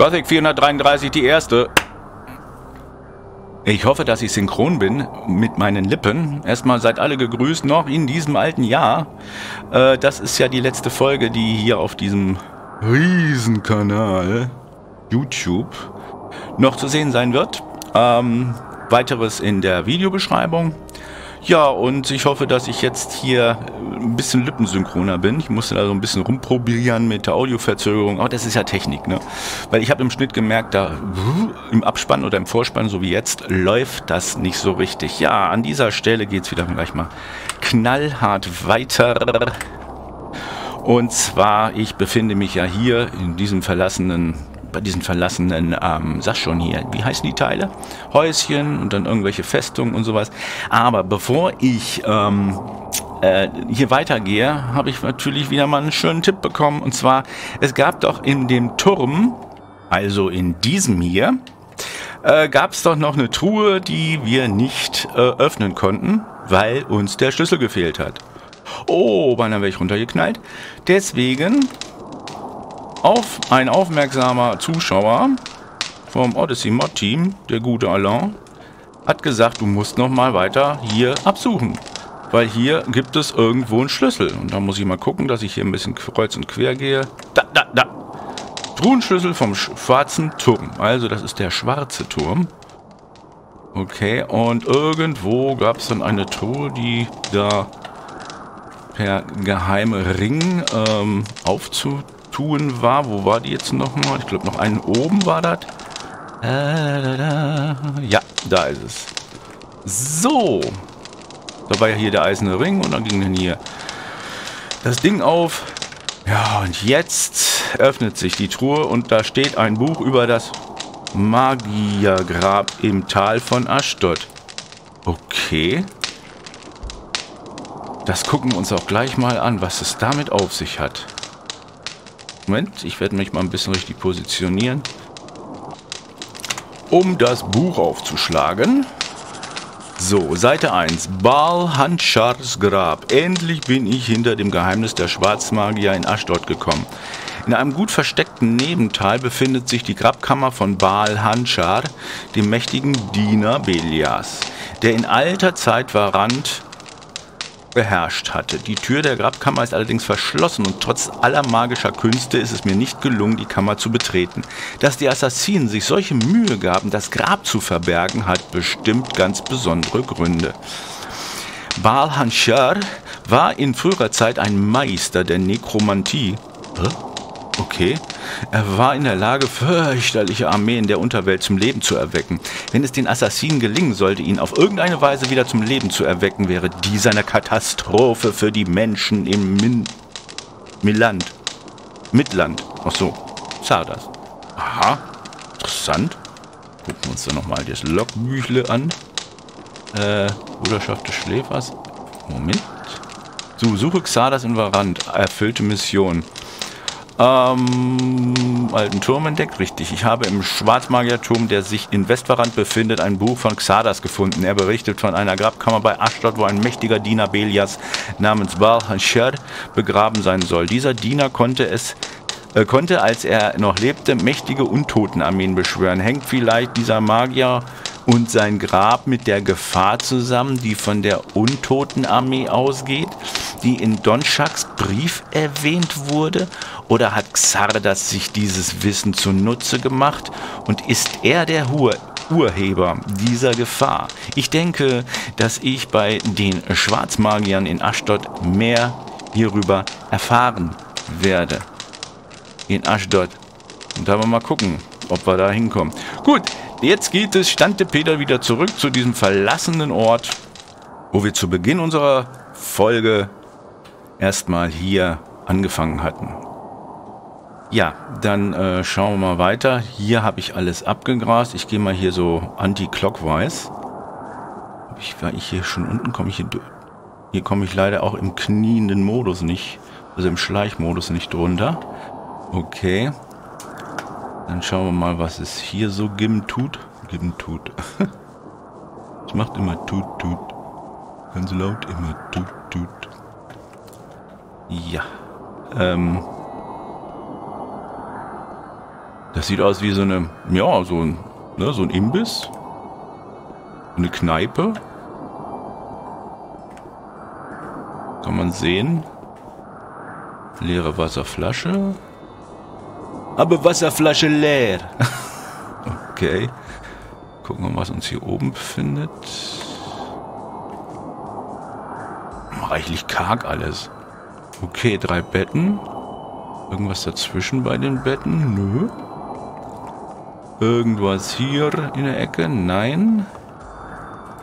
Gothic 433, die erste. Ich hoffe, dass ich synchron bin mit meinen Lippen. Erstmal seid alle gegrüßt noch in diesem alten Jahr. Äh, das ist ja die letzte Folge, die hier auf diesem Riesenkanal YouTube noch zu sehen sein wird. Ähm, weiteres in der Videobeschreibung. Ja, und ich hoffe, dass ich jetzt hier ein bisschen lippensynchroner bin. Ich musste da so ein bisschen rumprobieren mit der Audioverzögerung. Aber das ist ja Technik, ne? Weil ich habe im Schnitt gemerkt, da im Abspann oder im Vorspann, so wie jetzt, läuft das nicht so richtig. Ja, an dieser Stelle geht es wieder gleich mal knallhart weiter. Und zwar, ich befinde mich ja hier in diesem verlassenen bei diesen verlassenen, ähm, sag schon hier, wie heißen die Teile? Häuschen und dann irgendwelche Festungen und sowas. Aber bevor ich ähm, äh, hier weitergehe, habe ich natürlich wieder mal einen schönen Tipp bekommen. Und zwar, es gab doch in dem Turm, also in diesem hier, äh, gab es doch noch eine Truhe, die wir nicht äh, öffnen konnten, weil uns der Schlüssel gefehlt hat. Oh, beinahe wäre ich runtergeknallt. Deswegen auf ein aufmerksamer Zuschauer vom Odyssey Mod Team, der gute Alain, hat gesagt, du musst noch mal weiter hier absuchen. Weil hier gibt es irgendwo einen Schlüssel. Und da muss ich mal gucken, dass ich hier ein bisschen kreuz und quer gehe. Da, da, da. Truhenschlüssel vom schwarzen Turm. Also das ist der schwarze Turm. Okay, und irgendwo gab es dann eine Truhe, die da per geheime Ring ähm, aufzu tun war. Wo war die jetzt nochmal? Ich glaube, noch einen oben war das. Ja, da ist es. So. Da war ja hier der eiserne Ring und dann ging dann hier das Ding auf. Ja, und jetzt öffnet sich die Truhe und da steht ein Buch über das Magiergrab im Tal von Aschdod. Okay. Das gucken wir uns auch gleich mal an, was es damit auf sich hat. Moment, ich werde mich mal ein bisschen richtig positionieren. Um das Buch aufzuschlagen. So, Seite 1. Baal Hanschars Grab. Endlich bin ich hinter dem Geheimnis der Schwarzmagier in Aschdod gekommen. In einem gut versteckten Nebental befindet sich die Grabkammer von Baal Hanschar, dem mächtigen Diener Belias, der in alter Zeit Varant beherrscht hatte. Die Tür der Grabkammer ist allerdings verschlossen und trotz aller magischer Künste ist es mir nicht gelungen, die Kammer zu betreten. Dass die Assassinen sich solche Mühe gaben, das Grab zu verbergen, hat bestimmt ganz besondere Gründe. Baal Hanshar war in früherer Zeit ein Meister der Nekromantie. Okay. Er war in der Lage, fürchterliche Armeen der Unterwelt zum Leben zu erwecken. Wenn es den Assassinen gelingen sollte, ihn auf irgendeine Weise wieder zum Leben zu erwecken, wäre dies eine Katastrophe für die Menschen im Min Miland. Midland. Ach so. Zardas. Aha. Interessant. Gucken wir uns dann nochmal das Logbüchle an. Äh, Bruderschaft des Schläfers. Moment. So, suche Xardas in Varant. Erfüllte Mission. Ähm, alten Turm entdeckt, richtig. Ich habe im Schwarzmagierturm, der sich in Westverrand befindet, ein Buch von Xardas gefunden. Er berichtet von einer Grabkammer bei Aschdod, wo ein mächtiger Diener Belias namens Baal Hanshir begraben sein soll. Dieser Diener konnte es äh, konnte, als er noch lebte, mächtige Untotenarmeen beschwören. Hängt vielleicht dieser Magier und sein Grab mit der Gefahr zusammen, die von der Untotenarmee ausgeht, die in Donschaks Brief erwähnt wurde? Oder hat Xardas sich dieses Wissen zunutze gemacht und ist er der Ur Urheber dieser Gefahr? Ich denke, dass ich bei den Schwarzmagiern in Aschdod mehr hierüber erfahren werde. In Aschdod. Und da wollen wir mal gucken, ob wir da hinkommen. Gut, jetzt geht es, stande Peter wieder zurück zu diesem verlassenen Ort, wo wir zu Beginn unserer Folge erstmal hier angefangen hatten. Ja, dann äh, schauen wir mal weiter. Hier habe ich alles abgegrast. Ich gehe mal hier so anti-clockwise. Ich, war ich hier schon unten? Komme ich hier Hier komme ich leider auch im knienden Modus nicht. Also im Schleichmodus nicht drunter. Okay. Dann schauen wir mal, was es hier so Gim tut. Gim tut. Es macht immer tut, tut. Ganz laut immer tut, tut. Ja. Ähm. Das sieht aus wie so eine, ja, so ein, ne, so ein Imbiss. Eine Kneipe. Kann man sehen. Leere Wasserflasche. Aber Wasserflasche leer. okay. Gucken wir mal, was uns hier oben befindet. Reichlich karg alles. Okay, drei Betten. Irgendwas dazwischen bei den Betten? Nö. Irgendwas hier in der Ecke? Nein.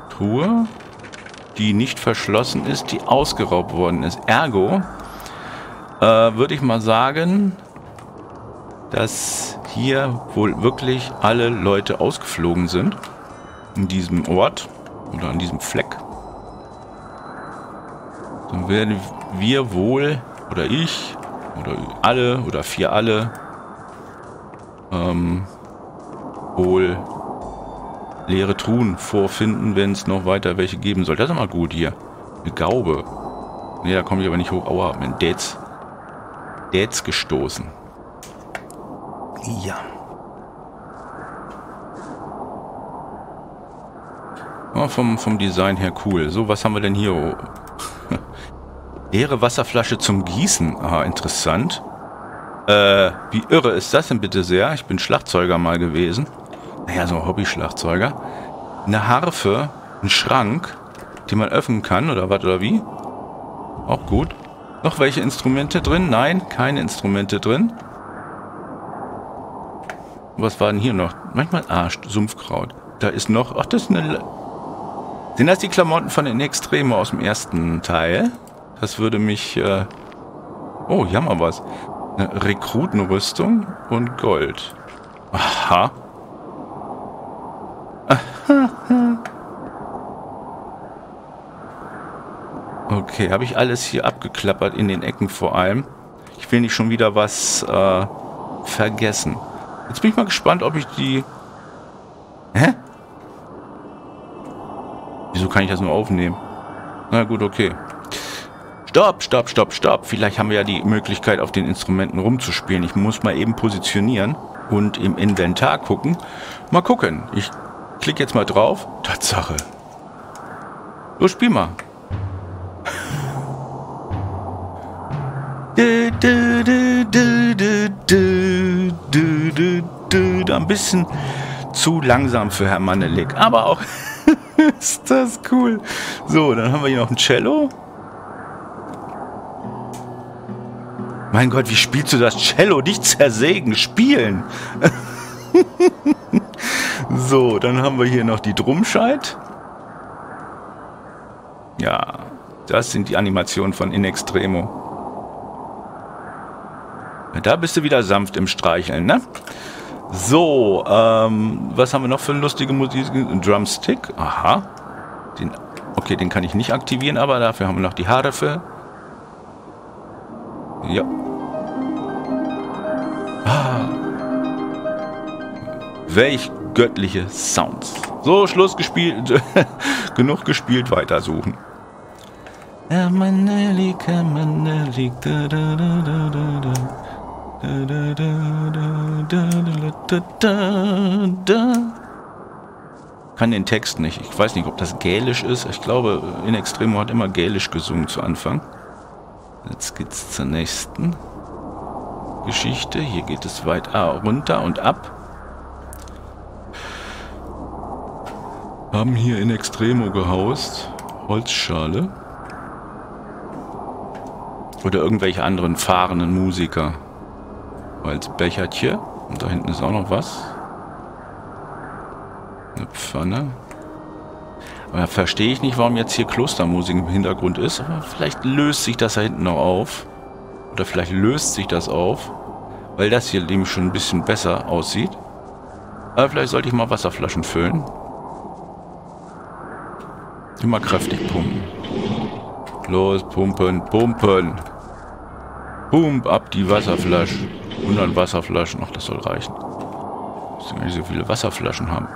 Truhe, die nicht verschlossen ist, die ausgeraubt worden ist. Ergo äh, würde ich mal sagen, dass hier wohl wirklich alle Leute ausgeflogen sind. In diesem Ort oder an diesem Fleck. Dann werden wir wohl, oder ich, oder alle, oder vier alle, ähm, wohl leere Truhen vorfinden, wenn es noch weiter welche geben soll. Das ist mal gut hier. Eine Gaube. Ne, da komme ich aber nicht hoch. Aua, mein Dates. Dates gestoßen. Ja. Oh, vom, vom Design her cool. So, was haben wir denn hier? Leere Wasserflasche zum Gießen. Aha, interessant. Äh, wie irre ist das denn bitte sehr? Ich bin Schlagzeuger mal gewesen naja, so Hobby-Schlagzeuger, eine Harfe, ein Schrank, den man öffnen kann oder was oder wie. Auch gut. Noch welche Instrumente drin? Nein, keine Instrumente drin. Was war denn hier noch? Manchmal, ah, Sumpfkraut. Da ist noch, ach, das ist eine... Sind das die Klamotten von den Extremo aus dem ersten Teil? Das würde mich, äh Oh, hier haben wir was. Eine Rekrutenrüstung und Gold. Aha. Okay, habe ich alles hier abgeklappert in den Ecken vor allem. Ich will nicht schon wieder was äh, vergessen. Jetzt bin ich mal gespannt, ob ich die... Hä? Wieso kann ich das nur aufnehmen? Na gut, okay. Stopp, stopp, stopp, stopp. Vielleicht haben wir ja die Möglichkeit, auf den Instrumenten rumzuspielen. Ich muss mal eben positionieren und im Inventar gucken. Mal gucken. Ich klicke jetzt mal drauf. Tatsache. So, spiel mal. Ein bisschen zu langsam für Herr Manelik, aber auch ist das cool. So, dann haben wir hier noch ein Cello. Mein Gott, wie spielst du das Cello? Nicht zersägen, spielen. so, dann haben wir hier noch die Drumscheit. Ja, das sind die Animationen von In Extremo. Da bist du wieder sanft im Streicheln, ne? So, ähm, was haben wir noch für lustige Musik? Ein Drumstick, aha. Den, okay, den kann ich nicht aktivieren, aber dafür haben wir noch die Harfe. Ja. Ah. Welch göttliche Sounds. So, Schluss gespielt. Genug gespielt, weitersuchen. Hermanelik, Hermanelik, da, da, da, da, da, Kann den Text nicht. Ich weiß nicht, ob das Gälisch ist. Ich glaube, in Extremo hat immer Gälisch gesungen zu Anfang. Jetzt geht's zur nächsten Geschichte. Hier geht es weit ah, runter und ab. Haben hier in Extremo gehaust. Holzschale. Oder irgendwelche anderen fahrenden Musiker als Bechertje. Und da hinten ist auch noch was. Eine Pfanne. Aber da verstehe ich nicht, warum jetzt hier Klostermusik im Hintergrund ist. Aber vielleicht löst sich das da hinten noch auf. Oder vielleicht löst sich das auf. Weil das hier nämlich schon ein bisschen besser aussieht. Aber vielleicht sollte ich mal Wasserflaschen füllen. Immer kräftig pumpen. Los, pumpen, pumpen. Pump ab die Wasserflasche. 100 Wasserflaschen. Ach, das soll reichen. Ich gar nicht so viele Wasserflaschen haben.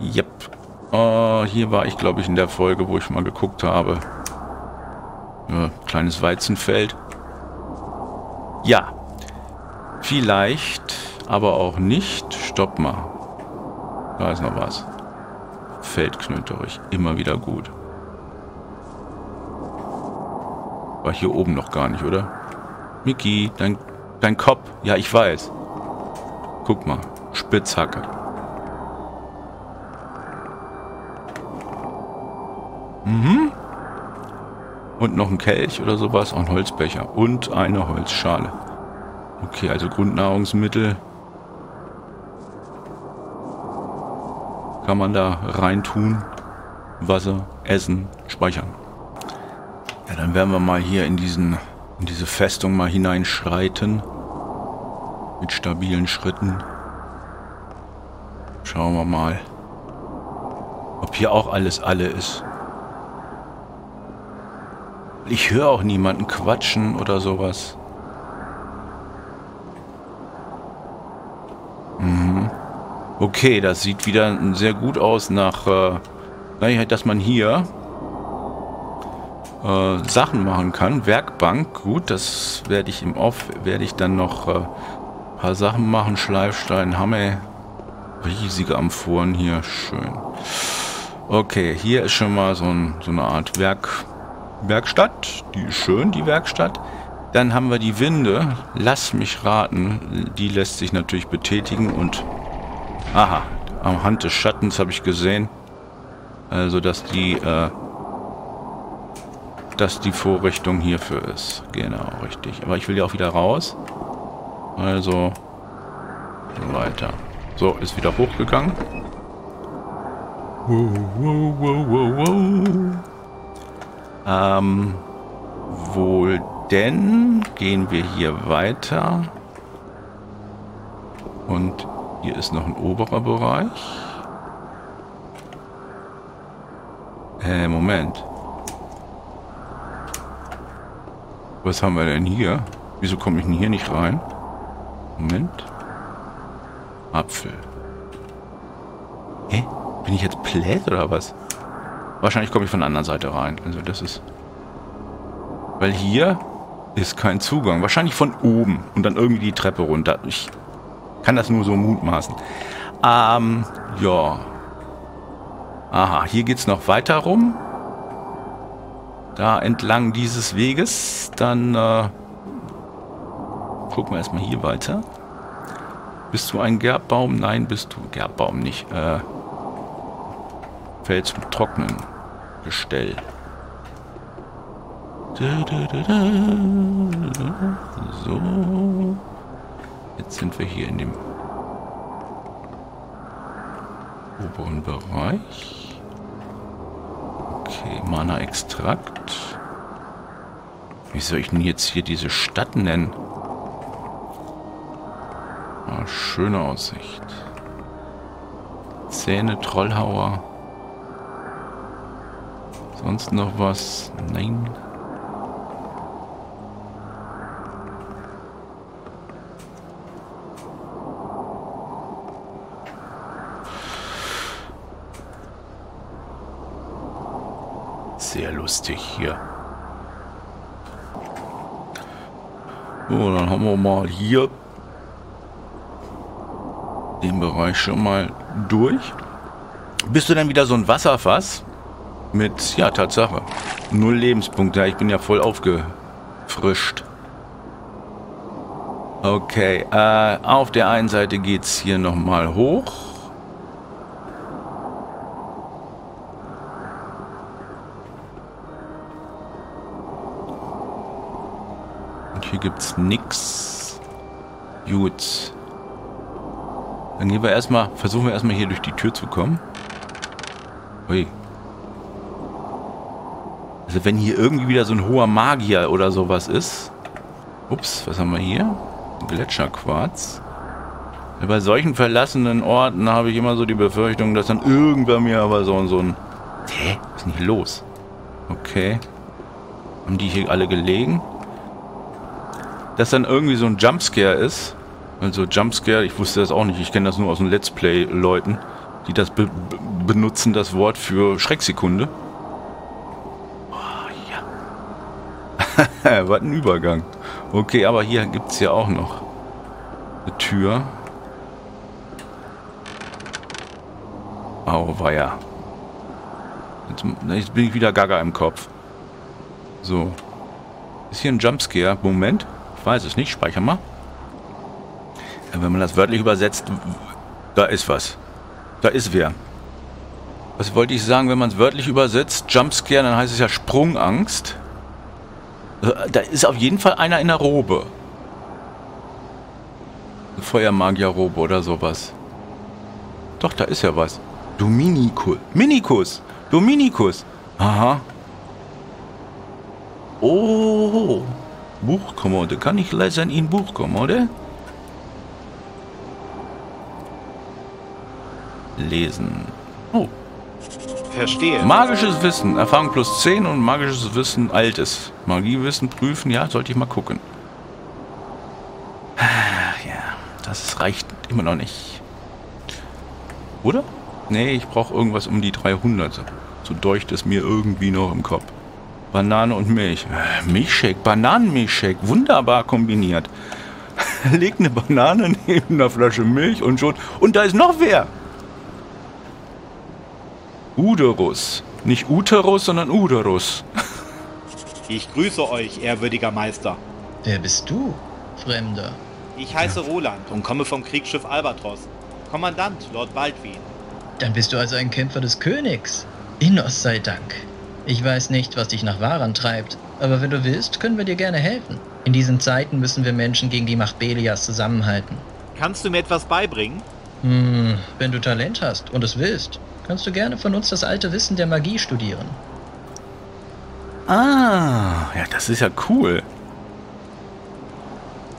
Yep. Uh, hier war ich, glaube ich, in der Folge, wo ich mal geguckt habe. Ja, kleines Weizenfeld. Ja. Vielleicht aber auch nicht. Stopp mal. Da ist noch was. Feldknöterich. Immer wieder gut. War hier oben noch gar nicht, oder? Miki, dein, dein Kopf. Ja, ich weiß. Guck mal. Spitzhacke. Mhm. Und noch ein Kelch oder sowas. Und ein Holzbecher. Und eine Holzschale. Okay, also Grundnahrungsmittel. Kann man da reintun. Wasser, Essen, speichern. Ja, dann werden wir mal hier in diesen in diese Festung mal hineinschreiten. Stabilen Schritten. Schauen wir mal, ob hier auch alles alle ist. Ich höre auch niemanden quatschen oder sowas. Mhm. Okay, das sieht wieder sehr gut aus nach, äh, dass man hier äh, Sachen machen kann. Werkbank, gut, das werde ich im Off, werde ich dann noch äh, paar Sachen machen. Schleifstein, Hammer, riesige Amphoren hier, schön. Okay, hier ist schon mal so, ein, so eine Art Werk, Werkstatt, die ist schön, die Werkstatt. Dann haben wir die Winde, lass mich raten, die lässt sich natürlich betätigen und, aha, am Hand des Schattens habe ich gesehen, also dass die äh, dass die Vorrichtung hierfür ist. Genau, richtig. Aber ich will ja auch wieder raus. Also weiter. So, ist wieder hochgegangen. Wow, wow, wow, wow, wow. Ähm, wohl denn gehen wir hier weiter. Und hier ist noch ein oberer Bereich. Äh, Moment. Was haben wir denn hier? Wieso komme ich denn hier nicht rein? Moment. Apfel. Hä? Bin ich jetzt Plät oder was? Wahrscheinlich komme ich von der anderen Seite rein. Also das ist... Weil hier ist kein Zugang. Wahrscheinlich von oben und dann irgendwie die Treppe runter. Ich kann das nur so mutmaßen. Ähm, ja. Aha, hier geht es noch weiter rum da entlang dieses Weges. Dann äh, gucken wir erstmal hier weiter. Bist du ein Gerbbaum? Nein, bist du Gerbbaum nicht. Äh, Feld zum Trocknen. Gestell. So. Jetzt sind wir hier in dem oberen Bereich. Okay, Mana-Extrakt. Wie soll ich denn jetzt hier diese Stadt nennen? Ah, schöne Aussicht. Zähne, Trollhauer. Sonst noch was? Nein. sehr lustig hier. So, dann haben wir mal hier den Bereich schon mal durch. Bist du dann wieder so ein Wasserfass? Mit, ja, Tatsache. Null Lebenspunkte. Ja, ich bin ja voll aufgefrischt. Okay, äh, auf der einen Seite geht es hier nochmal hoch. Hier gibt's nix. Gut. Dann gehen wir erstmal, versuchen wir erstmal hier durch die Tür zu kommen. Ui. Also wenn hier irgendwie wieder so ein hoher Magier oder sowas ist. Ups, was haben wir hier? Gletscherquarz. Bei solchen verlassenen Orten habe ich immer so die Befürchtung, dass dann irgendwann mir aber so, so ein... Hä? Was ist denn hier los? Okay. Haben die hier alle gelegen? dass dann irgendwie so ein Jumpscare ist. Also Jumpscare, ich wusste das auch nicht. Ich kenne das nur aus den Let's Play-Leuten, die das be benutzen, das Wort für Schrecksekunde. Oh, ja. Was ein Übergang. Okay, aber hier gibt es ja auch noch eine Tür. Auweia. Jetzt, jetzt bin ich wieder gaga im Kopf. So. Ist hier ein Jumpscare? Moment. Ich weiß es nicht. Speichern mal. Wenn man das wörtlich übersetzt, da ist was. Da ist wer. Was wollte ich sagen, wenn man es wörtlich übersetzt? Jumpscare, dann heißt es ja Sprungangst. Äh, da ist auf jeden Fall einer in der Robe. Feuermagier-Robe oder sowas. Doch, da ist ja was. Dominikus. Minikus. Dominikus. Aha. Oh. Buchkommode. Kann ich lesen in Buchkommode? Lesen. Oh. Verstehe. Magisches Wissen. Erfahrung plus 10 und magisches Wissen altes. Magiewissen prüfen. Ja, sollte ich mal gucken. Ja, das reicht immer noch nicht. Oder? Nee, ich brauche irgendwas um die 300. So deucht es mir irgendwie noch im Kopf. Banane und Milch. Äh, Milchshake, Bananenmilchshake. Wunderbar kombiniert. Leg eine Banane neben einer Flasche Milch und schon. Und da ist noch wer. Uderus. Nicht Uterus, sondern Uderus. Ich grüße euch, ehrwürdiger Meister. Wer bist du, Fremder? Ich heiße Roland und komme vom Kriegsschiff Albatros. Kommandant Lord Baldwin. Dann bist du also ein Kämpfer des Königs. Innos sei Dank. Ich weiß nicht, was dich nach Waran treibt, aber wenn du willst, können wir dir gerne helfen. In diesen Zeiten müssen wir Menschen gegen die Macht Belias zusammenhalten. Kannst du mir etwas beibringen? Hm, wenn du Talent hast und es willst, kannst du gerne von uns das alte Wissen der Magie studieren. Ah, ja, das ist ja cool.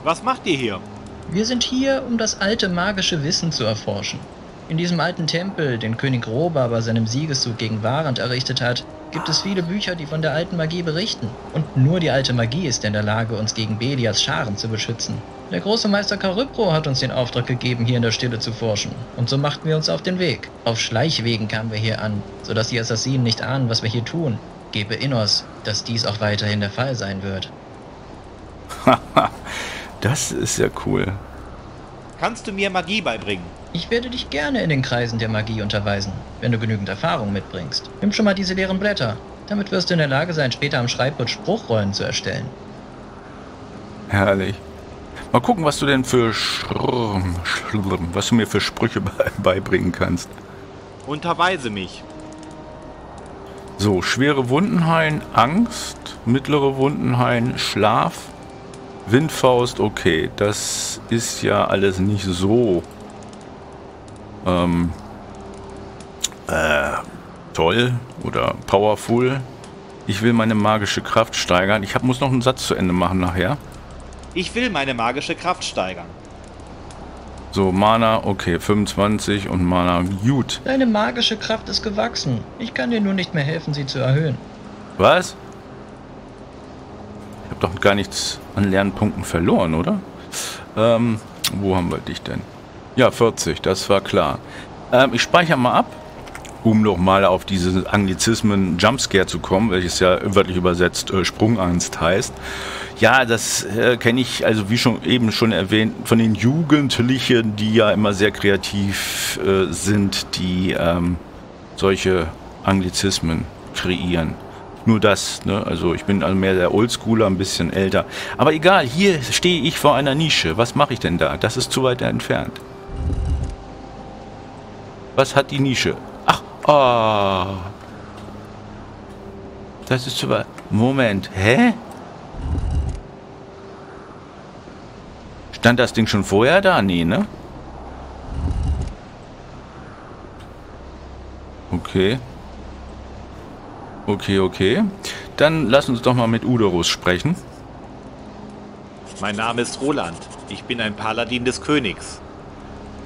Was macht ihr hier? Wir sind hier, um das alte magische Wissen zu erforschen. In diesem alten Tempel, den König Roba bei seinem Siegeszug gegen Warand errichtet hat, gibt es viele Bücher, die von der alten Magie berichten. Und nur die alte Magie ist in der Lage, uns gegen Belias Scharen zu beschützen. Der große Meister Charybro hat uns den Auftrag gegeben, hier in der Stille zu forschen. Und so machten wir uns auf den Weg. Auf Schleichwegen kamen wir hier an, sodass die Assassinen nicht ahnen, was wir hier tun. Gebe Innos, dass dies auch weiterhin der Fall sein wird. Haha, das ist ja cool. Kannst du mir Magie beibringen? Ich werde dich gerne in den Kreisen der Magie unterweisen, wenn du genügend Erfahrung mitbringst. Nimm schon mal diese leeren Blätter. Damit wirst du in der Lage sein, später am Schreibbrett Spruchrollen zu erstellen. Herrlich. Mal gucken, was du denn für Schrrr, Schrrr, was du mir für Sprüche bei- beibringen kannst. Unterweise mich. So, schwere Wunden heilen, Angst, mittlere Wunden heilen, Schlaf, Windfaust, okay, das ist ja alles nicht so ähm, äh, toll oder powerful. Ich will meine magische Kraft steigern. Ich hab, muss noch einen Satz zu Ende machen nachher. Ich will meine magische Kraft steigern. So, Mana, okay, 25 und Mana, gut. Deine magische Kraft ist gewachsen. Ich kann dir nur nicht mehr helfen, sie zu erhöhen. Was? Ich habe doch gar nichts an Lernpunkten verloren, oder? Ähm, wo haben wir dich denn? Ja, 40, das war klar. Ähm, ich speichere mal ab, um nochmal auf diese Anglizismen Jumpscare zu kommen, welches ja wörtlich übersetzt äh, Sprungangst heißt. Ja, das äh, kenne ich, also wie schon eben schon erwähnt, von den Jugendlichen, die ja immer sehr kreativ äh, sind, die ähm, solche Anglizismen kreieren. Nur das, ne? Also ich bin also mehr der Oldschooler, ein bisschen älter. Aber egal, hier stehe ich vor einer Nische. Was mache ich denn da? Das ist zu weit entfernt. Was hat die Nische? Ah. Das ist zu weit. Moment, hä? Stand das Ding schon vorher da? Nee, ne? Okay. Okay, okay. Dann lass uns doch mal mit Uderus sprechen. Mein Name ist Roland. Ich bin ein Paladin des Königs.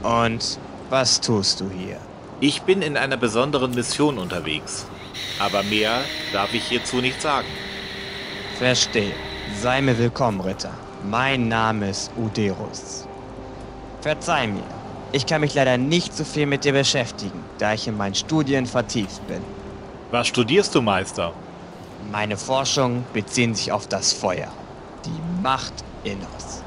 Und was tust du hier? Ich bin in einer besonderen Mission unterwegs. Aber mehr darf ich hierzu nicht sagen. Verstehe. Sei mir willkommen, Ritter. Mein Name ist Uderus. Verzeih mir. Ich kann mich leider nicht so viel mit dir beschäftigen, da ich in meinen Studien vertieft bin. Was studierst du, Meister? Meine Forschungen beziehen sich auf das Feuer, die Macht Innos.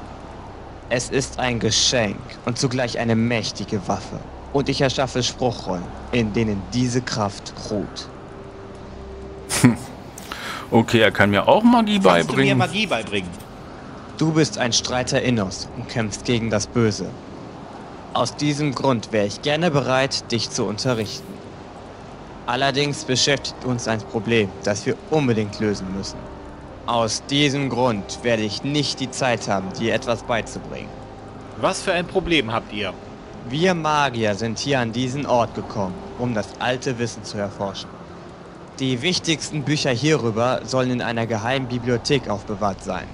Es ist ein Geschenk und zugleich eine mächtige Waffe. Und ich erschaffe Spruchrollen, in denen diese Kraft ruht. Okay, er kann mir auch Magie Kannst du mir beibringen. Magie beibringen? Du bist ein Streiter Innos und kämpfst gegen das Böse. Aus diesem Grund wäre ich gerne bereit, dich zu unterrichten. Allerdings beschäftigt uns ein Problem, das wir unbedingt lösen müssen. Aus diesem Grund werde ich nicht die Zeit haben, dir etwas beizubringen. Was für ein Problem habt ihr? Wir Magier sind hier an diesen Ort gekommen, um das alte Wissen zu erforschen. Die wichtigsten Bücher hierüber sollen in einer geheimen Bibliothek aufbewahrt sein.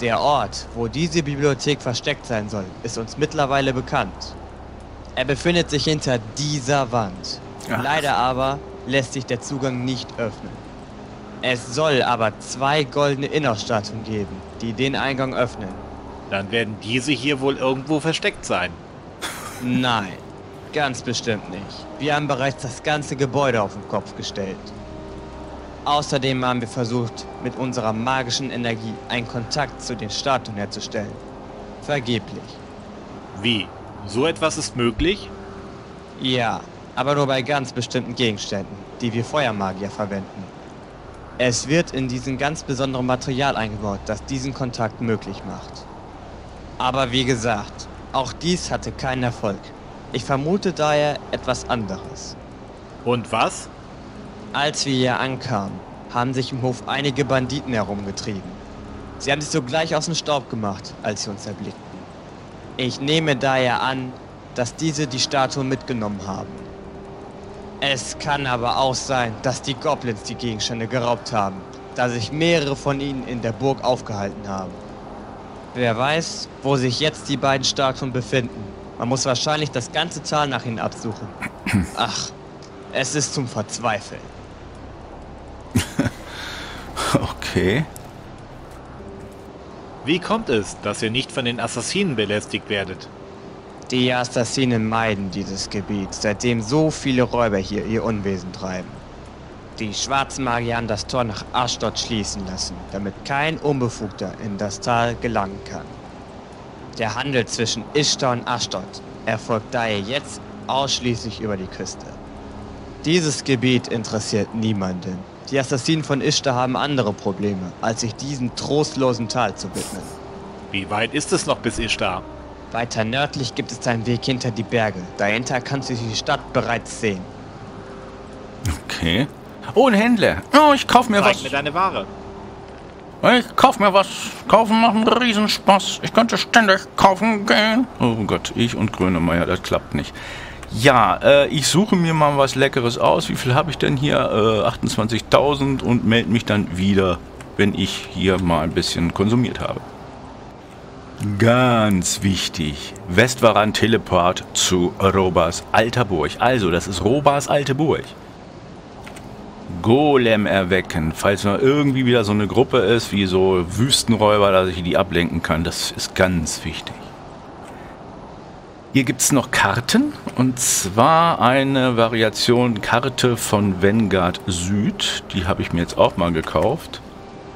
Der Ort, wo diese Bibliothek versteckt sein soll, ist uns mittlerweile bekannt. Er befindet sich hinter dieser Wand. Ach. Leider aber lässt sich der Zugang nicht öffnen. Es soll aber zwei goldene Innerstatuen geben, die den Eingang öffnen. Dann werden diese hier wohl irgendwo versteckt sein. Nein, ganz bestimmt nicht. Wir haben bereits das ganze Gebäude auf den Kopf gestellt. Außerdem haben wir versucht, mit unserer magischen Energie einen Kontakt zu den Statuen herzustellen. Vergeblich. Wie? So etwas ist möglich? Ja, aber nur bei ganz bestimmten Gegenständen, die wir Feuermagier verwenden. Es wird in diesen ganz besonderen Material eingebaut, das diesen Kontakt möglich macht. Aber wie gesagt, auch dies hatte keinen Erfolg. Ich vermute daher etwas anderes. Und was? Als wir hier ankamen, haben sich im Hof einige Banditen herumgetrieben. Sie haben sich sogleich aus dem Staub gemacht, als sie uns erblickten. Ich nehme daher an, dass diese die Statue mitgenommen haben. Es kann aber auch sein, dass die Goblins die Gegenstände geraubt haben, da sich mehrere von ihnen in der Burg aufgehalten haben. Wer weiß, wo sich jetzt die beiden Statuen befinden. Man muss wahrscheinlich das ganze Tal nach ihnen absuchen. Ach, es ist zum Verzweifeln. Okay. Wie kommt es, dass ihr nicht von den Assassinen belästigt werdet? Die Assassinen meiden dieses Gebiet, seitdem so viele Räuber hier ihr Unwesen treiben. Die schwarzen Magier haben das Tor nach Ashdod schließen lassen, damit kein Unbefugter in das Tal gelangen kann. Der Handel zwischen Ishtar und Ashdod erfolgt daher jetzt ausschließlich über die Küste. Dieses Gebiet interessiert niemanden. Die Assassinen von Ishtar haben andere Probleme, als sich diesem trostlosen Tal zu widmen. Wie weit ist es noch bis Ishtar? Weiter nördlich gibt es einen Weg hinter die Berge. Dahinter kannst du die Stadt bereits sehen. Okay. Oh, ein Händler. Oh, ich kauf mir Zeig was. mir deine Ware. Ich kauf mir was. Kaufen macht einen Riesenspaß. Ich könnte ständig kaufen gehen. Oh Gott, ich und Grönemeyer, das klappt nicht. Ja, äh, ich suche mir mal was Leckeres aus. Wie viel habe ich denn hier? Äh, 28.000 und melde mich dann wieder, wenn ich hier mal ein bisschen konsumiert habe. Ganz wichtig. Westwaran Teleport zu Robas alter Burg. Also, das ist Robas alte Burg. Golem erwecken, falls mal irgendwie wieder so eine Gruppe ist, wie so Wüstenräuber, dass ich die ablenken kann. Das ist ganz wichtig. Hier gibt es noch Karten und zwar eine Variation Karte von Vanguard Süd. Die habe ich mir jetzt auch mal gekauft.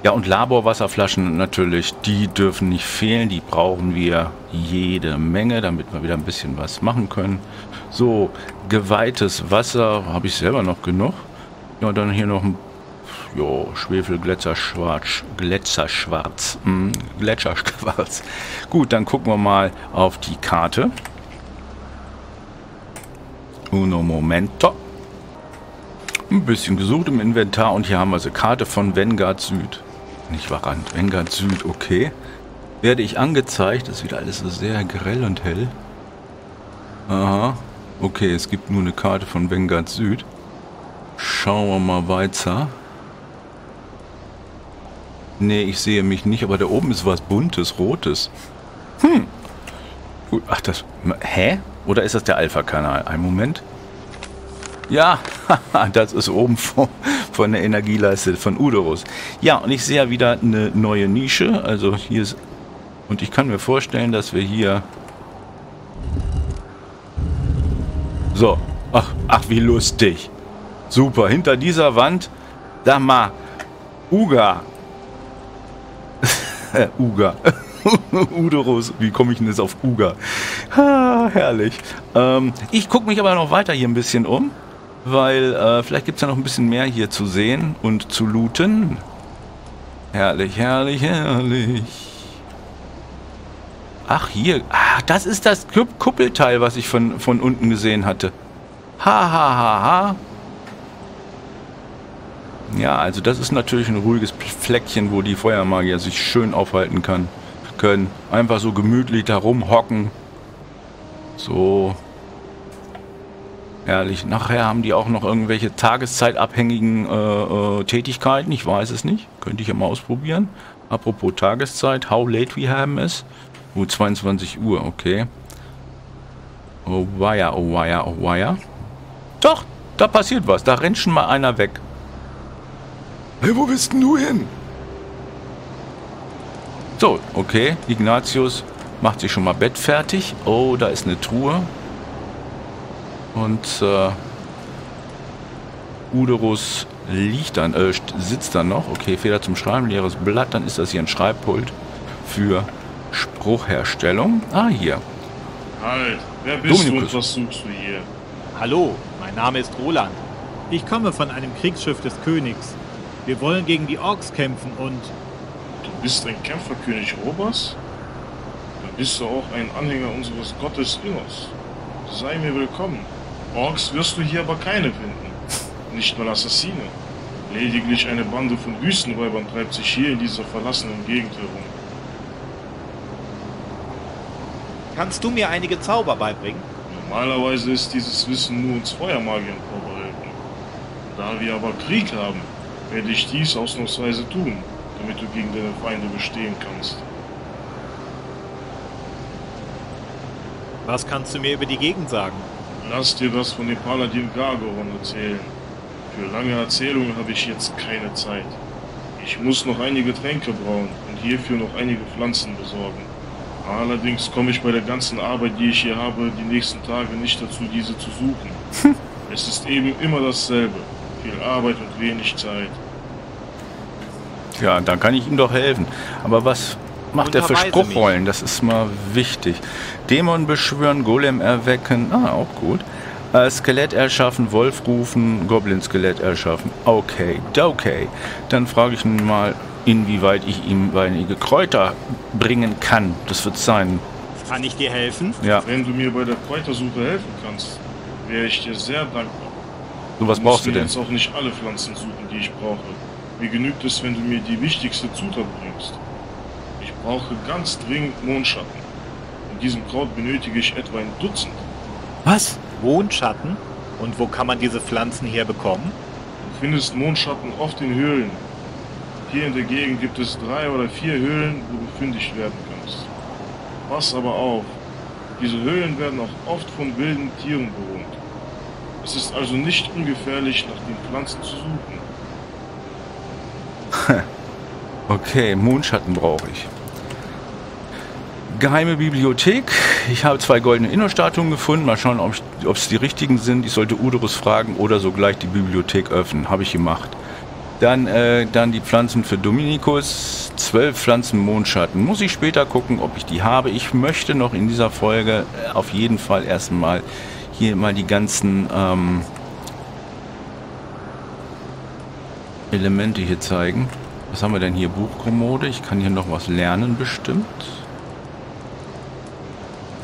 Ja, und Laborwasserflaschen natürlich, die dürfen nicht fehlen. Die brauchen wir jede Menge, damit wir wieder ein bisschen was machen können. So, geweihtes Wasser habe ich selber noch genug. Ja, dann hier noch ein jo, Schwefel, Gletscherschwarz, Gletscherschwarz, mm, Gletscherschwarz. Gut, dann gucken wir mal auf die Karte. Uno momento. Ein bisschen gesucht im Inventar und hier haben wir sie. Karte von Vanguard Süd. Nicht Warrant, Vanguard Süd, okay. Werde ich angezeigt. Das ist wieder alles so sehr grell und hell. Aha. Okay, es gibt nur eine Karte von Vanguard Süd. Schauen wir mal weiter. Nee, ich sehe mich nicht, aber da oben ist was Buntes, Rotes. Hm. Ach, das... Hä? Oder ist das der Alpha-Kanal? Ein Moment. Ja, das ist oben von, von der Energieleiste von Udorus. Ja, und ich sehe ja wieder eine neue Nische. Also hier ist... Und ich kann mir vorstellen, dass wir hier... So. Ach, ach, wie lustig. Super, hinter dieser Wand, sag mal, Uga. Uga. Uderus, wie komme ich denn jetzt auf Uga? Ha, herrlich. Ähm, ich gucke mich aber noch weiter hier ein bisschen um, weil äh, vielleicht gibt es ja noch ein bisschen mehr hier zu sehen und zu looten. Herrlich, herrlich, herrlich. Ach, hier. Ah, das ist das Kuppelteil, was ich von, von unten gesehen hatte. Ha, ha, ha, ha. Ja, also das ist natürlich ein ruhiges Fleckchen, wo die Feuermagier sich schön aufhalten kann, können. Einfach so gemütlich da rumhocken. So. Herrlich. Nachher haben die auch noch irgendwelche tageszeitabhängigen äh, äh, Tätigkeiten. Ich weiß es nicht. Könnte ich ja mal ausprobieren. Apropos Tageszeit. How late we haben es? Oh, 22 Uhr. Okay. Oh, weia, oh, weia, oh, weia. Doch, da passiert was. Da rennt schon mal einer weg. Hey, wo bist denn du hin? So, okay. Ignatius macht sich schon mal Bett fertig. Oh, da ist eine Truhe. Und äh, Uderus liegt dann, äh, sitzt dann noch. Okay, Feder zum Schreiben, leeres Blatt. Dann ist das hier ein Schreibpult für Spruchherstellung. Ah, hier. Halt, wer bist Dominikus. du und was suchst du hier? Hallo, mein Name ist Roland. Ich komme von einem Kriegsschiff des Königs. Wir wollen gegen die Orks kämpfen und... Du bist ein Kämpferkönig Robers? Dann bist du auch ein Anhänger unseres Gottes Innos. Sei mir willkommen. Orks wirst du hier aber keine finden. Nicht mal Assassine. Lediglich eine Bande von Wüstenräubern treibt sich hier in dieser verlassenen Gegend herum. Kannst du mir einige Zauber beibringen? Normalerweise ist dieses Wissen nur uns Feuermagiern vorbehalten. Da wir aber Krieg haben, werde ich dies ausnahmsweise tun, damit du gegen deine Feinde bestehen kannst. Was kannst du mir über die Gegend sagen? Lass dir das von dem Paladin Gargoron erzählen. Für lange Erzählungen habe ich jetzt keine Zeit. Ich muss noch einige Tränke brauen und hierfür noch einige Pflanzen besorgen. Allerdings komme ich bei der ganzen Arbeit, die ich hier habe, die nächsten Tage nicht dazu, diese zu suchen. es ist eben immer dasselbe. Viel Arbeit und wenig Zeit. Ja, dann kann ich ihm doch helfen. Aber was macht er für Spruchrollen? Das ist mal wichtig. Dämon beschwören, Golem erwecken. Ah, auch gut. Äh, Skelett erschaffen, Wolf rufen, Goblin-Skelett erschaffen. Okay, okay. Dann frage ich ihn mal, inwieweit ich ihm einige Kräuter bringen kann. Das wird sein. Kann ich dir helfen? Ja. Wenn du mir bei der Kräutersuche helfen kannst, wäre ich dir sehr dankbar. So, was brauchst du denn? Ich muss jetzt auch nicht alle Pflanzen suchen, die ich brauche. Mir genügt es, wenn du mir die wichtigste Zutat bringst. Ich brauche ganz dringend Mondschatten. In diesem Kraut benötige ich etwa ein Dutzend. Was? Mondschatten? Und wo kann man diese Pflanzen herbekommen? Du findest Mondschatten oft in Höhlen. Hier in der Gegend gibt es drei oder vier Höhlen, wo du fündig werden kannst. Pass aber auf, diese Höhlen werden auch oft von wilden Tieren bewohnt. Es ist also nicht ungefährlich, nach den Pflanzen zu suchen. Okay, Mondschatten brauche ich. Geheime Bibliothek. Ich habe zwei goldene Innerstatuen gefunden. Mal schauen, ob es die richtigen sind. Ich sollte Uderus fragen oder sogleich die Bibliothek öffnen. Habe ich gemacht. Dann, äh, dann die Pflanzen für Dominikus. Zwölf Pflanzen Mondschatten. Muss ich später gucken, ob ich die habe. Ich möchte noch in dieser Folge äh, auf jeden Fall erstmal hier mal die ganzen ähm, Elemente hier zeigen. Was haben wir denn hier? Buchkommode. Ich kann hier noch was lernen bestimmt.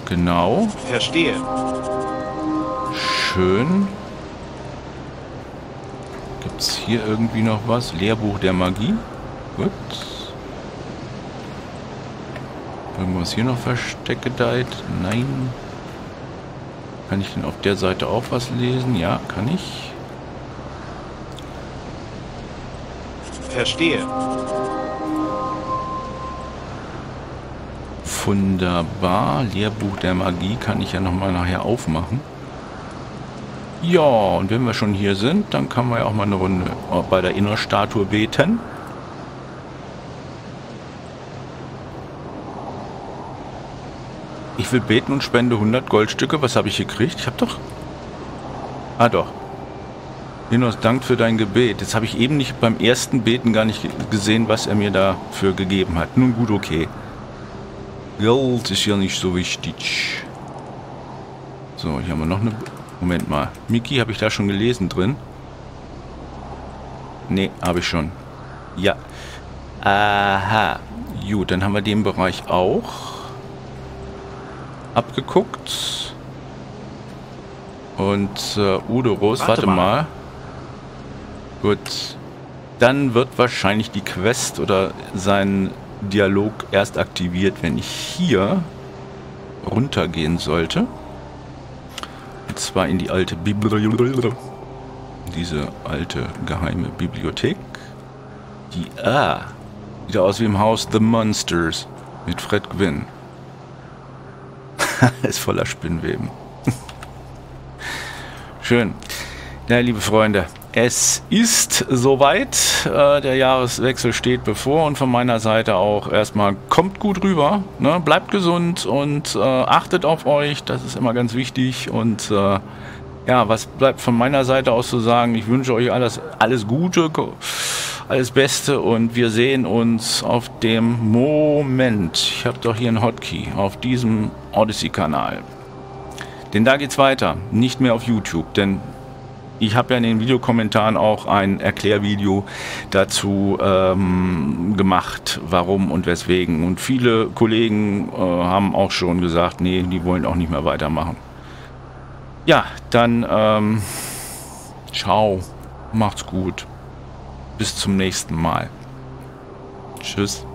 Genau. Verstehe. Schön. Gibt es hier irgendwie noch was? Lehrbuch der Magie. Gut. Irgendwas hier noch versteckgedeiht? Nein. Kann ich denn auf der Seite auch was lesen? Ja, kann ich. Verstehe. Wunderbar. Lehrbuch der Magie kann ich ja nochmal nachher aufmachen. Ja, und wenn wir schon hier sind, dann kann man ja auch mal eine Runde bei der Innerstatue beten. Ich will beten und spende 100 Goldstücke. Was habe ich gekriegt? Ich habe doch... Ah, doch. Linus, Dank für dein Gebet. Jetzt habe ich eben nicht beim ersten Beten gar nicht gesehen, was er mir dafür gegeben hat. Nun gut, okay. Geld ist ja nicht so wichtig. So, hier haben wir noch eine... Moment mal. Miki, habe ich da schon gelesen drin? Ne, habe ich schon. Ja. Aha. Gut, dann haben wir den Bereich auch abgeguckt. Und äh, Uderus, warte, warte mal. mal. Gut. Dann wird wahrscheinlich die Quest oder sein Dialog erst aktiviert, wenn ich hier runtergehen sollte. Und zwar in die alte Bibliothek. Diese alte geheime Bibliothek. Die ah, sieht aus wie im Haus The Monsters mit Fred Gwynn. ist voller Spinnweben. Schön. Na, liebe Freunde, es ist soweit. Äh, der Jahreswechsel steht bevor und von meiner Seite auch erstmal kommt gut rüber. Ne? Bleibt gesund und äh, achtet auf euch. Das ist immer ganz wichtig. Und äh, ja, was bleibt von meiner Seite aus zu sagen? Ich wünsche euch alles, alles Gute, alles Beste und wir sehen uns auf dem Moment. Ich habe doch hier einen Hotkey auf diesem Odyssey-Kanal. Denn da geht's weiter, nicht mehr auf YouTube, denn ich habe ja in den Videokommentaren auch ein Erklärvideo dazu ähm, gemacht, warum und weswegen. Und viele Kollegen äh, haben auch schon gesagt, nee, die wollen auch nicht mehr weitermachen. Ja, dann ähm, ciao, macht's gut. Bis zum nächsten Mal. Tschüss.